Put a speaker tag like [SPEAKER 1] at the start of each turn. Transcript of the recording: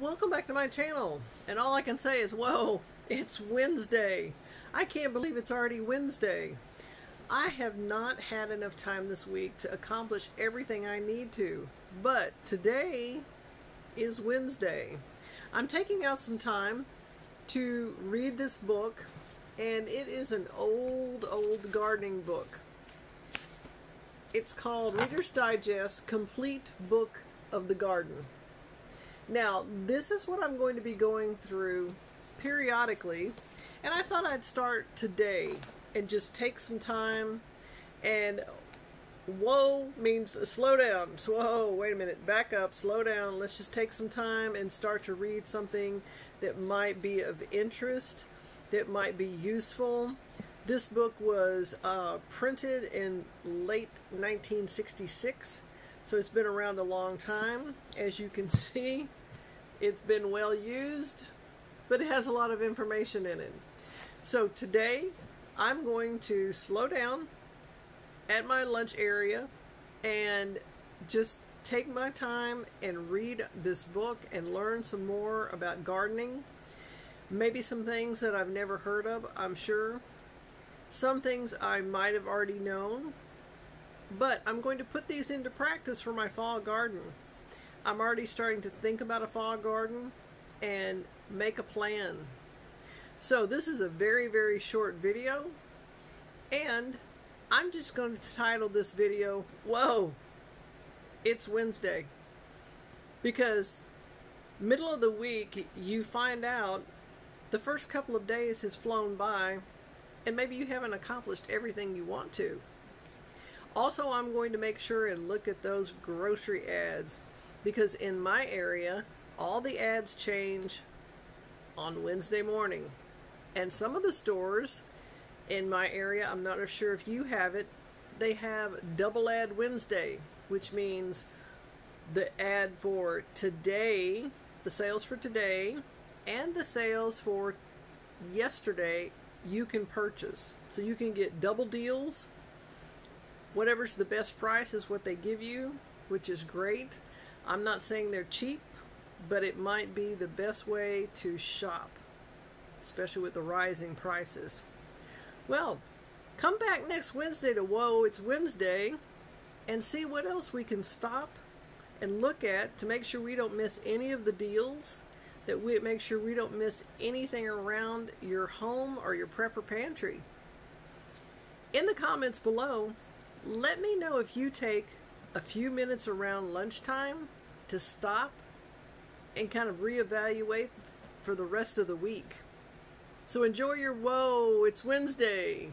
[SPEAKER 1] Welcome back to my channel. And all I can say is, whoa, it's Wednesday. I can't believe it's already Wednesday. I have not had enough time this week to accomplish everything I need to. But today is Wednesday. I'm taking out some time to read this book, and it is an old, old gardening book. It's called Reader's Digest Complete Book of the Garden. Now, this is what I'm going to be going through periodically, and I thought I'd start today and just take some time and whoa means slow down. So, whoa, wait a minute, back up, slow down. Let's just take some time and start to read something that might be of interest, that might be useful. This book was uh, printed in late 1966 so it's been around a long time. As you can see, it's been well used, but it has a lot of information in it. So today, I'm going to slow down at my lunch area and just take my time and read this book and learn some more about gardening. Maybe some things that I've never heard of, I'm sure. Some things I might have already known, but I'm going to put these into practice for my fall garden. I'm already starting to think about a fall garden and make a plan. So this is a very, very short video. And I'm just going to title this video, Whoa, it's Wednesday. Because middle of the week, you find out the first couple of days has flown by and maybe you haven't accomplished everything you want to. Also, I'm going to make sure and look at those grocery ads because in my area, all the ads change on Wednesday morning. And some of the stores in my area, I'm not sure if you have it, they have double ad Wednesday, which means the ad for today, the sales for today, and the sales for yesterday you can purchase. So you can get double deals whatever's the best price is what they give you, which is great. I'm not saying they're cheap, but it might be the best way to shop, especially with the rising prices. Well, come back next Wednesday to Whoa, it's Wednesday, and see what else we can stop and look at to make sure we don't miss any of the deals, that we make sure we don't miss anything around your home or your prepper pantry. In the comments below, let me know if you take a few minutes around lunchtime to stop and kind of reevaluate for the rest of the week. So enjoy your whoa, it's Wednesday.